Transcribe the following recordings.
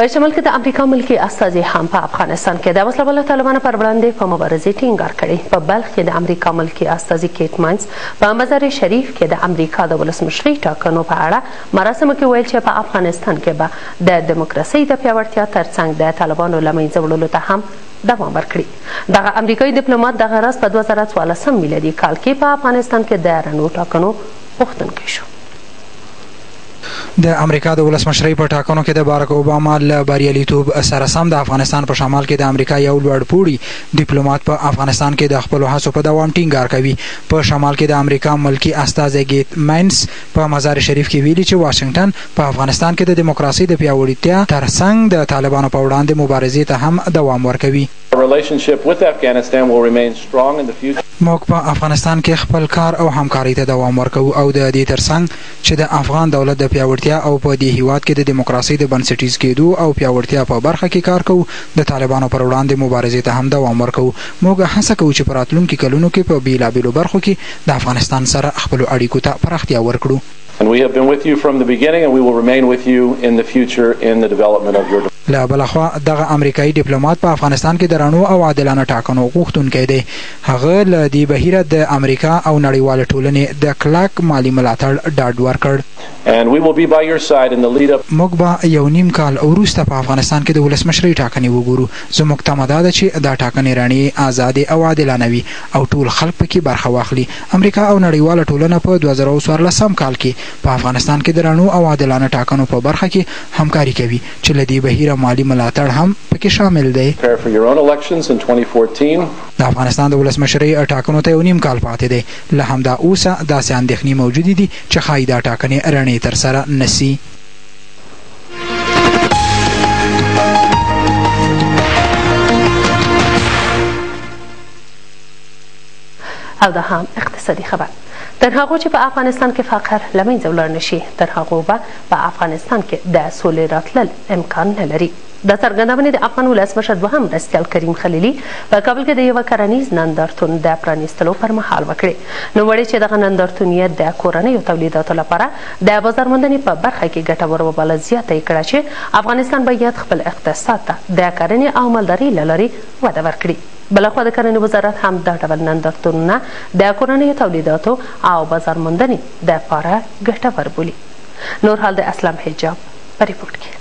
په شمال کې د امریکا ملکی استازي هم په افغانستان کې د وسله والو طالبانو پر وړاندې په مبارزې ټینګار کړی په بلخ کې د امریکا ملکی استازي کیټ ماینز په مزار شریف کې د امریکا د ولسمشرۍ ټاکنو په اړه مراسمو کې ویل چې په افغانستان کې به د دیموکراسۍ د پیاوړتیا ترڅنګ د طالبانو له منځه وړلو ته هم دوام ورکړي دغه امریکایي دیپلوماټ دغه راز په 2014 میلادي کال کې په افغانستان کې د رڼو ټاکنو غوښتونکی شو د امریکا د ولسمشرۍ په ټاکنو کې د بارک اوباما له بریالیتوب سره سم د افغانستان په شمال کې د امریکا یو لوړ پوړي ډیپلوماټ په افغانستان کې د خپلو هڅو په دوام ټینګار کوي په شمال کې د امریکا ملکی استازی ګیت مینس په مزار شریف کې ویلي چې واشنگټن په افغانستان کې د دیموکراسي د پیاوړتیا ترڅنګ د طالبانو په وړاندې مبارزې ته هم دوام ورکوي موږ په افغانستان کې خپل کار او همکارۍ ته دوام ورکوو او د دې ترڅنګ چې د افغان دولت د پیاوړتیا او په دې هیواد کې د دیموکراسۍ د بنسټیز کیدو او پیاوړتیا په برخه کې کار کوو، د طالبانو پر وړاندې مبارزې ته هم دوام ورکوو. موږ هڅه کوو چې په راتلونکي کلونو کې په بیلابیلو برخو کې د افغانستان سره خپلو اړیکو ته پراختیا ورکړو. and we have been with you from the beginning and we will remain with you in the future in the development of your. له بله خوا دغه امریکايي ډیپلومات په افغانستان کې د رڼو او عادلانه ټاکنو غوښتونکی دی. هغه له دې بهیره د امریکا او نړیوالې ټولنې د کلک مالي ملاتړ ډاډ ورکړ. موږ به یو نیم کال وروسته په افغانستان کې د ولسمشرۍ ټاکنې وګورو. زموږ تمه دا ده چې دا ټاکنې رڼې، ازادې او عادلانه وي او ټول خلک پکې برخه واخلي. امریکا او نړیواله ټولنه په دوه زره او څوارلس کال کې په افغانستان کې د رڼو او عادلانه ټاکنو په برخه کې همکاري کوي چې له دې بهیره مالي ملاتړ هم پکې شامل دی. د افغانستان د ولسمشرۍ ټاکنو ته یو نیم کال پاتې دی، له همدا اوسه داسې اندېښنې موجودې دي چې ښايي دا ټاکنې رڼې ترسره نه شي. او دا هم اقتصادي خبر تر هغو چې په افغانستان کې فقر له منځه ولاړ نشي تر هغو به په افغانستان کې د سولې راتلل امکان نه لري. دا څرګندونې د افغان ولسمشر دوهم مرستیال کریم خلیلي په کابل کې د یوه کرنیز نندارتون د پرانیستلو پر مهال وکړې. نوموړي چې دغه نندارتون یې د کورنیو تولیداتو لپاره د بازارموندنې په برخه کې ګټور وباله زیاته یې کړه چې افغانستان باید خپل اقتصاد ته د کرنې او مالدارۍ له لارې وده ورکړي. بلخوا د کرنې وزارت هم دا ډول نندارتونونه د کورنیو تولیداتو او بازارموندنې دپاره ګټور بولي. نور حال د اسلم حجاب په رپورټ کې.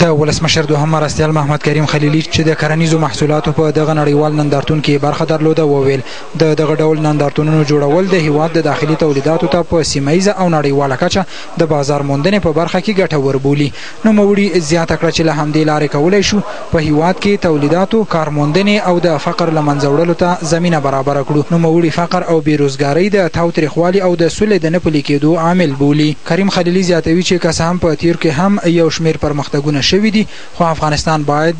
د ولسمشر دوهم مرستیال محمد کریم خلیلی چې د کرنیزو محصولاتو په دغه نړیوال نندارتون کې برخه درلوده وویل د دغه ډول نندارتونونو جوړول د هیواد د داخلي تولیداتو ته په سیمه ییزه او نړیواله کچه د بازار موندنې په برخه کې ګټور بولي نوموړي زیاته کړه چې له همدې لارې کولی شو په هیواد کې تولیداتو، کارموندنې او د فقر له منځه وړلو ته زمینه برابره کړو. نوموړي فقر او بې روزګارۍ د تاوتریخوالي او د سولې د نه پلي کیدو عامل بولي. کریم خلیلي زیاتوي چې که څه هم په تیر کې هم یو شمیر پرمختګونه شوي دي خو افغانستان باید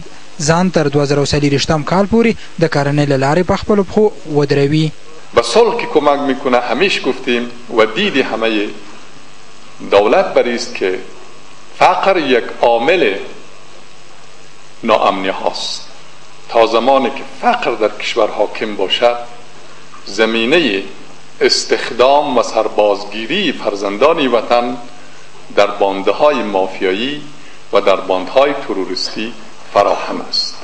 ځان تر دوه زره او څلویښتم کال پورې د کرنې له لارې په خپلو پښو ودروي. به صلح که کمک میکنه همیش گفتیم و دید همه دولت بر ایست که فقر یک عامل. ناامنی هاست تا زمانی که فقر در کشور حاکم باشد زمینه استخدام و سربازگیری فرزندانی وطن در بانده های مافیایی و در باندهای تروریستی فراهم است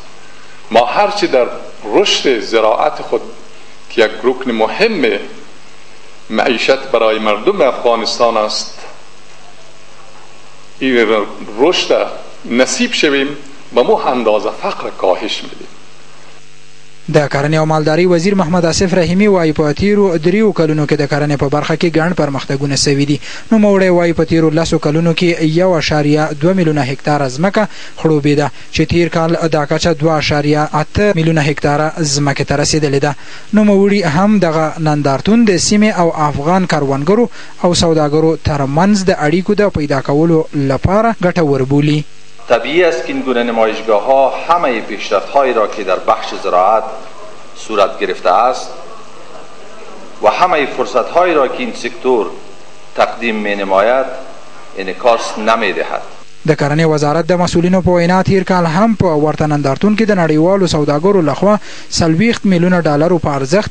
ما هرچی در رشد زراعت خود که یک رکن مهم معیشت برای مردم افغانستان است ایر رشد نصیب شویم به مو اندازه فقر کاهش میده. د کرنې او مالدارۍ وزیر محمد اصف رحیمي وايي، په تېرو درېیو کلونو کې د کرنې په برخه کې ګڼ پرمختګونه شوي دي. نوموړی وايي، په تېرو لسو کلونو کې یو اعشاریه دوه میلیونه هکتاره ځمکه خړوبې ده، چې تېر کال دا کچه دوه اعشاریه اته میلیونه هکتاره ځمکې ته رسېدلې ده. نوموړي هم دغه نندارتون د سیمې او افغان کروندګرو او سوداګرو تر منځ د اړیکو د پیدا کولو له پاره ګټور بولي. طبیعی است که این گونه نمایشگاهها همه پیشرفتهایی را که در بخش زراعت صورت گرفته است و همه فرصتهایی را که این سکتور تقدیم مینماید انعکاس نمیدهد. د کرنې وزارت د مسئولینو په وینا تیر کال هم په ورته نندارتون کې د نړیوالو سوداګرو لخوا څلوېښت میلیونه ډالرو په ارزښت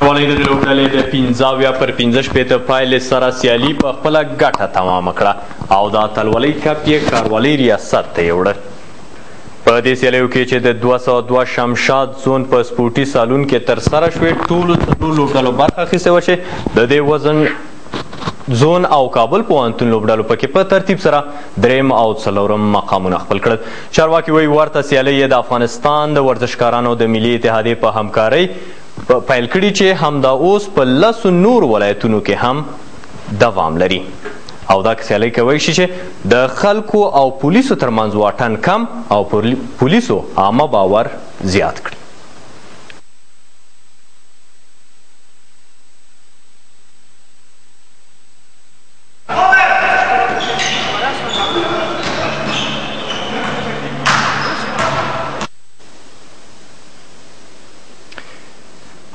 ټولۍ دغې لوبډلې د پنځه اویا پر پنځه شپېته پایلې سره سیالي په خپله ګټه تمامه کړه او د اتلولۍ کپ یې ښاروالۍ ریاست ته یوړه. په دې سیالیو کې چې د دوه سوه دوه شمشاد زون په سپورټي سالون کې ترسره شوې، ټولو څلور لوبډلو برخه اخیستې وه چې د دې وزن زون او کابل پوهنتون لوبډلو پکې په ترتیب سره دریم او څلورم مقامونه خپل کړل. چارواکي وایي، ورته سیالۍ یې د افغانستان د ورزشکارانو د ملي اتحادیې په همکارۍ پیل کړي چې همدا اوس په لسو نورو ولایتونو کې هم دوام لري او دا سیالۍ کوي شي چې د خلکو او پولیسو ترمنځ واټن کم او پر پولیسو عامه باور زیات کړي.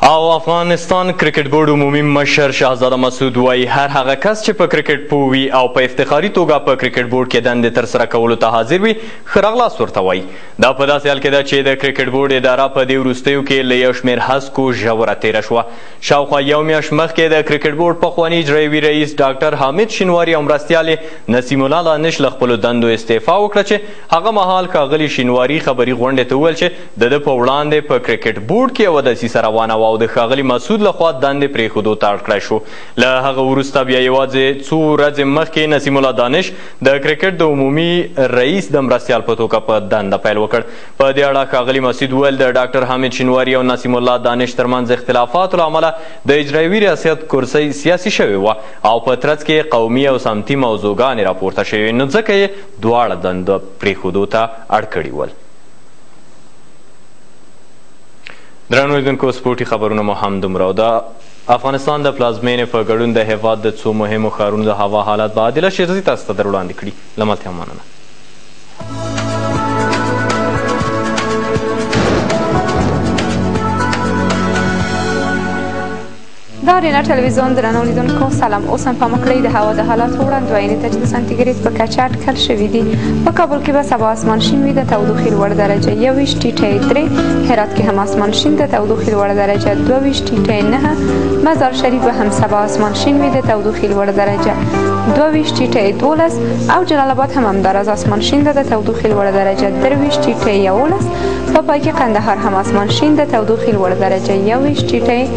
او افغانستان کرکټ بورډ عمومي مشر شهزاده مسعود وایي هر هغه کس چې په کرکټ پوه وي او په افتخاري توګه په کرکټ بورډ کې دندې ترسره کولو ته حاضر وي ښه راغلاست ورته وایي دا په داسې حال کې ده چې د کرکټ بورډ اداره په دې وروستیو کې له یو شمېر هسکو ژوره تېره شوه شاوخوا یو میاشت مخکې د کرکټ بورډ پخوانی اجرایوي رئیس ډاکټر حامد شینواري او مرستیال یې نسیم الله دانش له خپلو دندو استعفا وکړه چې هغه مهال ښاغلي شینواري خبري غونډې ته وویل چې د ده په وړاندې په کرکټ بورډ کې یوه دسیسه روانه وه او د ښاغلي مسعود له خوا دندې پرېښودو ته اړ کړای شو. له هغه وروسته بیا یوازې څو ورځې مخکې نسیم الله دانش د کرکټ د عمومي رئیس د مرستیال په توګه په دنده پیل وکړ. په دې اړه ښاغلي مسعود وویل، د ډاکټر حامد شینواري او نسیم الله دانش ترمنځ اختلافاتو له امله د اجرایوي ریاست کرسۍ سیاسي شوې وه او په ترڅ کې یې قومي او سمتي موضوعګانې راپورته شوې، نو ځکه یې دواړه دندو پرېښودو ته اړ کړي ول. درنو لیدونکو سپورټي خبرونه مو هم دومره او د افغانستان د پلازمینې په ګډون د هیواد د څو مهمو ښارونو د هوا حالات به عادله شیرزي تاسو ته در وړاندې کړي له ملتیا مننه د ارینا ټلویزیون درنو لیدونکو سلام اوس هم پام کړئ د هوا د حالاتو وړاندوینې ته چې د سانتیګریډ په کچه اټکل شوي دي په کابل کې به سبا اسمان شین وي د تودوخې لوړ درجه یوویشت ټیټه درې هرات کې هم اسمان شین د تودوخې لوړ درجه دوه ویشت ټیټه نهه مزار شریف به هم سبا اسمان شین وي د تودوخې لوړ درجه دوه ویشت ټیټه دولس او جلال آباد هم همداراز اسمان شین د تودوخې لوړ درجه درویشت ټیټه یولس په پای کې قندهار هم اسمان شین د تودوخې لوړ درجه یوویشت ټیټه